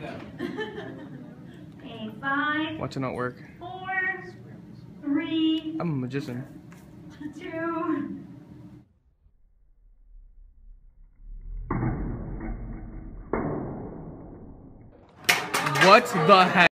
Okay, five, Watch it not work. four, three, I'm a magician. two, What the heck?